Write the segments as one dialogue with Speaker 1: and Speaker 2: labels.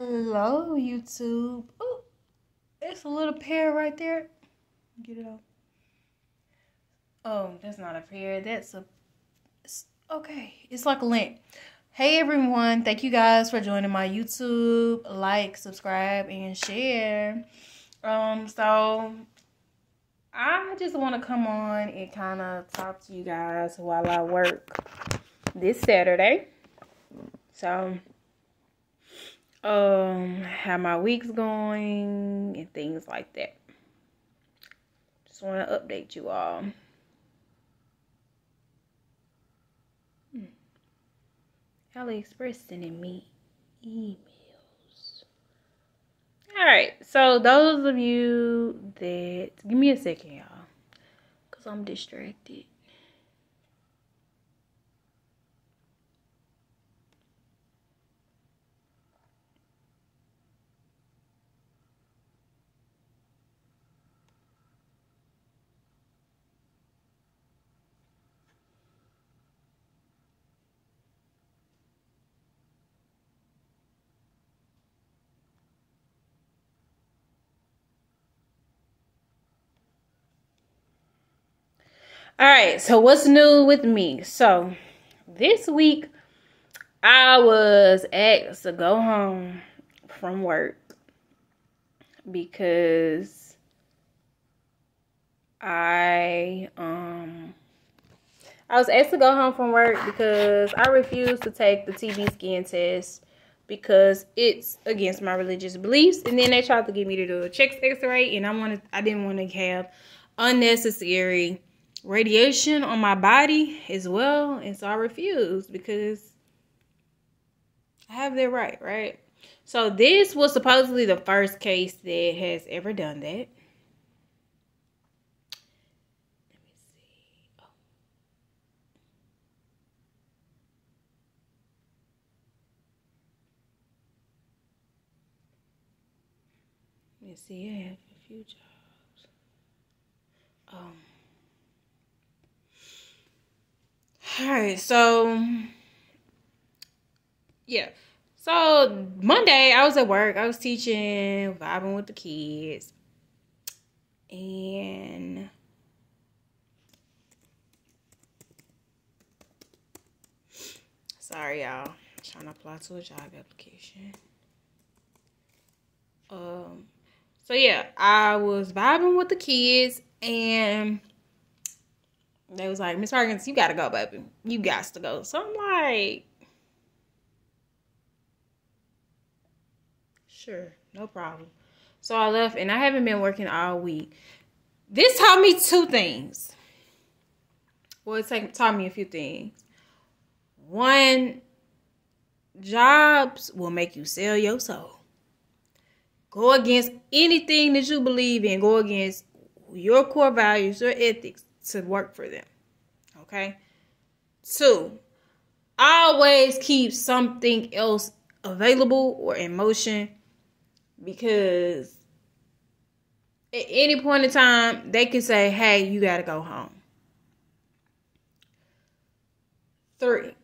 Speaker 1: Hello, YouTube. Oh, it's a little pear right there. Get it off. Oh, that's not a pear. That's a. It's, okay, it's like a lint. Hey everyone, thank you guys for joining my YouTube. Like, subscribe, and share. Um, so I just want to come on and kind of talk to you guys while I work this Saturday. So um how my week's going and things like that. Just want to update you all. Hmm. AliExpress sending me emails. Alright, so those of you that give me a second, y'all. Cause I'm distracted. All right, so what's new with me? So this week I was asked to go home from work because I um I was asked to go home from work because I refused to take the TB skin test because it's against my religious beliefs. And then they tried to get me to do a chest X-ray, and I wanted I didn't want to have unnecessary radiation on my body as well. And so I refused because I have that right, right? So this was supposedly the first case that has ever done that. Let me see. Oh. I have a few jobs. Um. All right, so yeah. So Monday I was at work. I was teaching, vibing with the kids. And sorry y'all. Trying to apply to a job application. Um so yeah, I was vibing with the kids and they was like, Miss Perkins, you gotta go, baby. You got to go. So I'm like, sure, no problem. So I left and I haven't been working all week. This taught me two things. Well, it taught me a few things. One, jobs will make you sell your soul. Go against anything that you believe in. Go against your core values, your ethics to work for them. Okay? Two, always keep something else available or in motion because at any point in time they can say, hey, you got to go home. Three,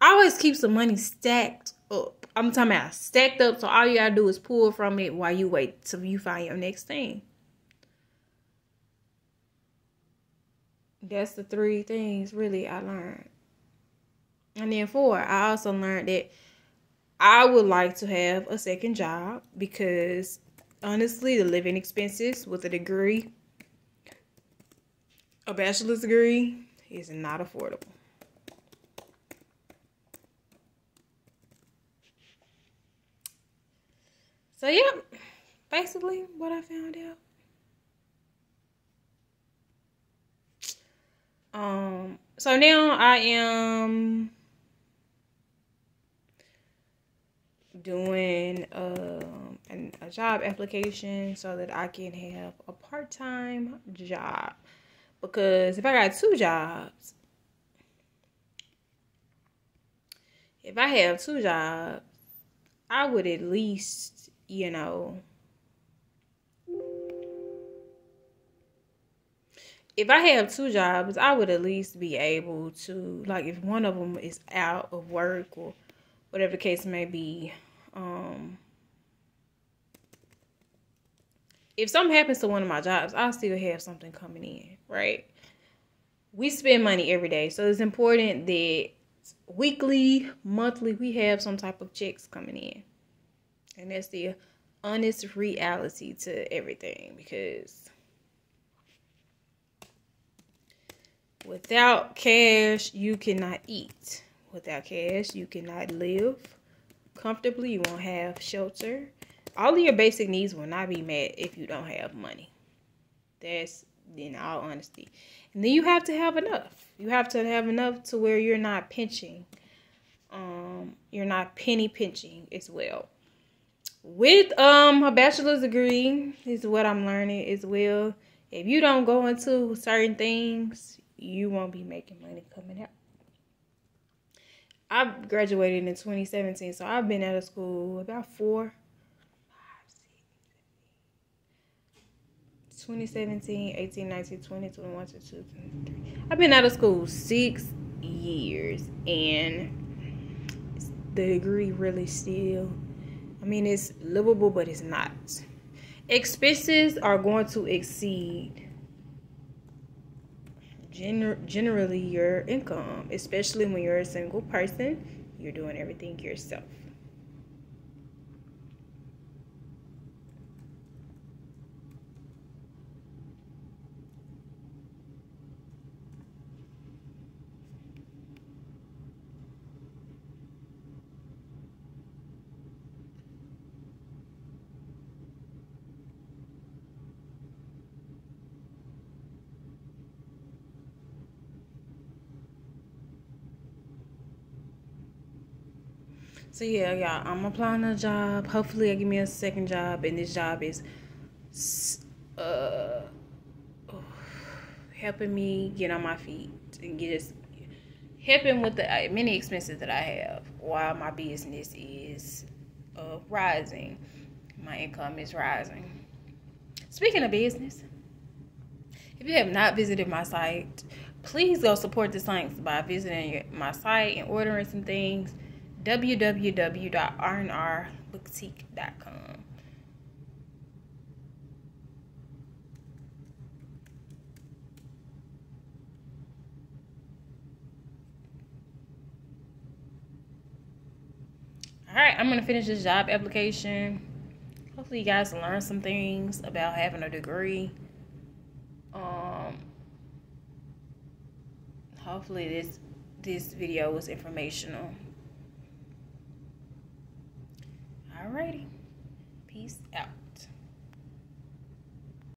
Speaker 1: always keep some money stacked up. I'm talking about stacked up, so all you gotta do is pull from it while you wait till you find your next thing. That's the three things really I learned. And then four, I also learned that I would like to have a second job because honestly, the living expenses with a degree, a bachelor's degree, is not affordable. So, yeah, basically what I found out. Um, so now I am doing um, an, a job application so that I can have a part time job. Because if I got two jobs, if I have two jobs, I would at least, you know, if I have two jobs, I would at least be able to like if one of them is out of work or whatever the case may be, um, if something happens to one of my jobs, I'll still have something coming in, right? We spend money every day, so it's important that weekly, monthly, we have some type of checks coming in. And that's the honest reality to everything because without cash, you cannot eat. Without cash, you cannot live comfortably. You won't have shelter. All of your basic needs will not be met if you don't have money. That's in all honesty. And then you have to have enough. You have to have enough to where you're not pinching. Um, you're not penny pinching as well. With um a bachelor's degree is what I'm learning as well. If you don't go into certain things, you won't be making money coming out. I graduated in 2017, so I've been out of school about four, 2017, 18, 19, 20, 21, 22, 23. I've been out of school six years and the degree really still, I mean, it's livable, but it's not. Expenses are going to exceed gener- generally your income, especially when you're a single person, you're doing everything yourself. So yeah, y'all, I'm applying a job. Hopefully, I get me a second job, and this job is uh helping me get on my feet and get us helping with the uh, many expenses that I have while my business is uh, rising. My income is rising. Speaking of business, if you have not visited my site, please go support the science by visiting my site and ordering some things www.rnrbooktique.com. All right, I'm going to finish this job application. Hopefully you guys learn some things about having a degree. Um hopefully this this video was informational. Alrighty. Peace out.